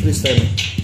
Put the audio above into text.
freestyle